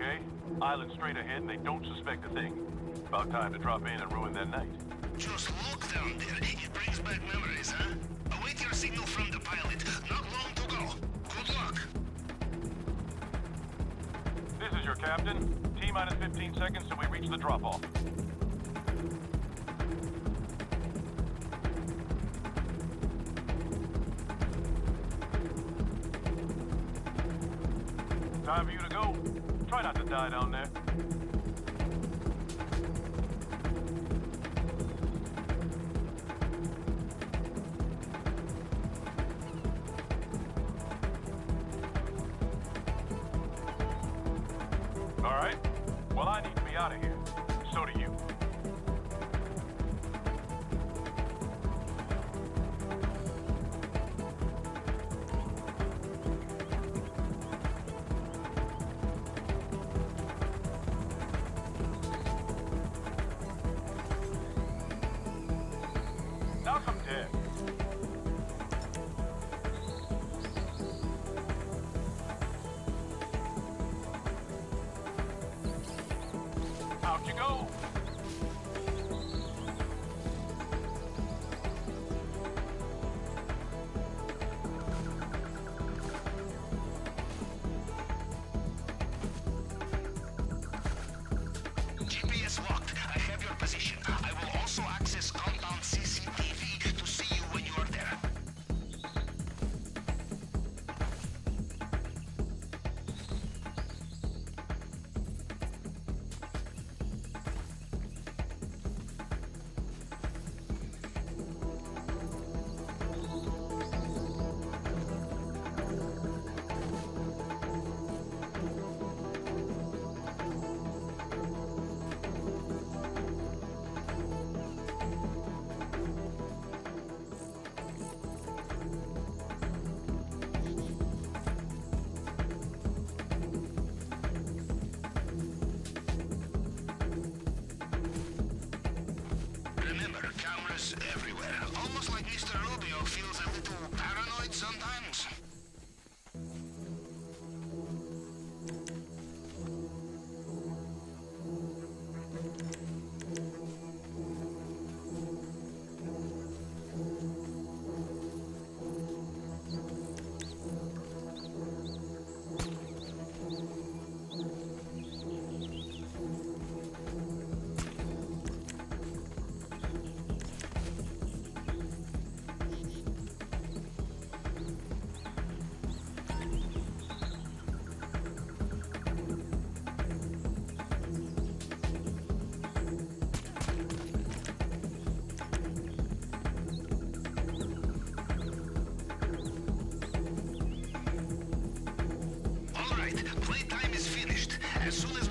okay? Island straight ahead and they don't suspect a thing. About time to drop in and ruin their night. Just look down there. It brings back memories, huh? Await your signal from the pilot. Not long to go. Good luck. This is your captain. T-minus 15 seconds till we reach the drop-off. Time for you to go. Try not to die down there. You go. As soon as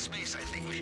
space, I think. Heads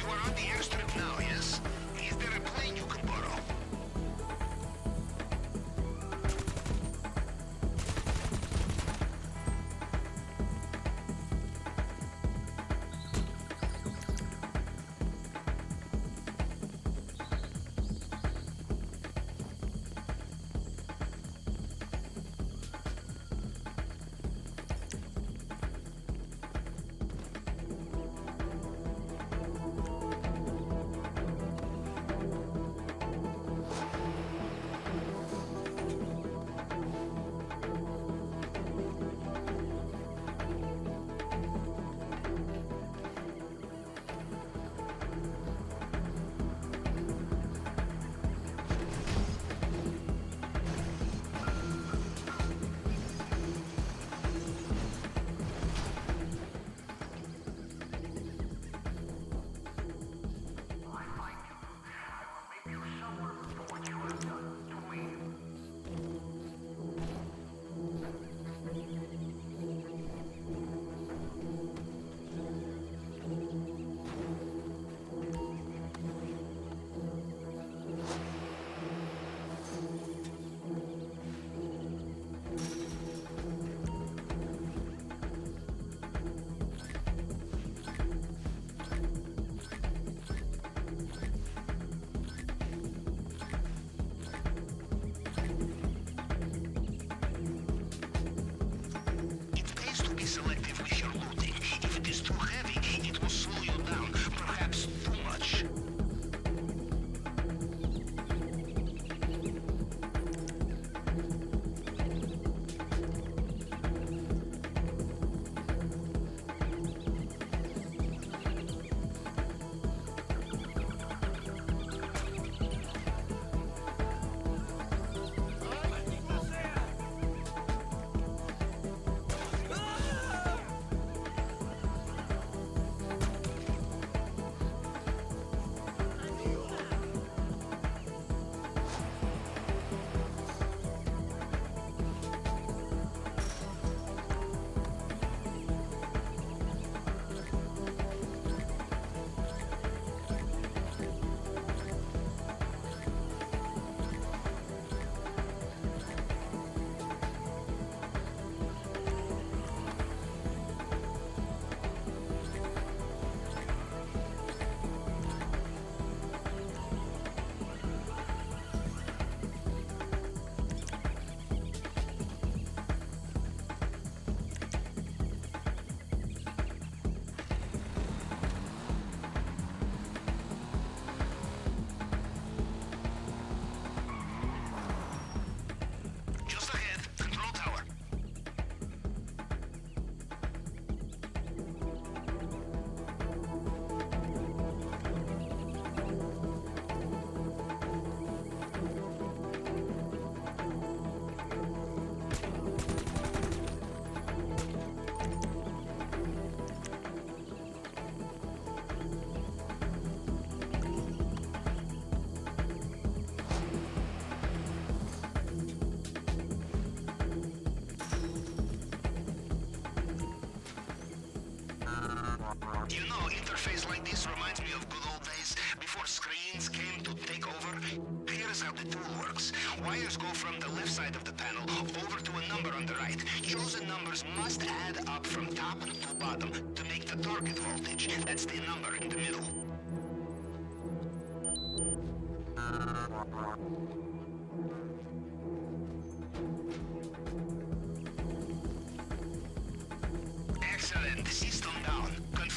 You are on the airstrip now, yes? Is there a plane you can borrow?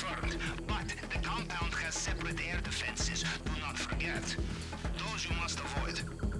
confirmed, but the compound has separate air defenses, do not forget. Those you must avoid.